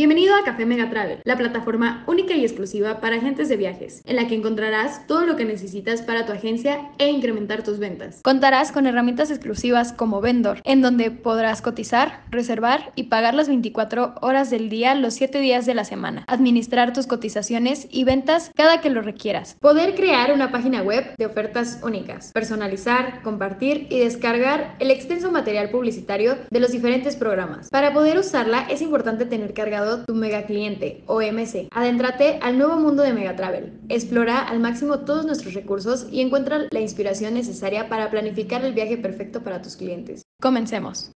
Bienvenido a Café Mega Travel, la plataforma única y exclusiva para agentes de viajes, en la que encontrarás todo lo que necesitas para tu agencia e incrementar tus ventas. Contarás con herramientas exclusivas como Vendor, en donde podrás cotizar, reservar y pagar las 24 horas del día los 7 días de la semana, administrar tus cotizaciones y ventas cada que lo requieras. Poder crear una página web de ofertas únicas, personalizar, compartir y descargar el extenso material publicitario de los diferentes programas. Para poder usarla es importante tener cargado tu mega cliente. Adéntrate al nuevo mundo de Megatravel. Explora al máximo todos nuestros recursos y encuentra la inspiración necesaria para planificar el viaje perfecto para tus clientes. Comencemos.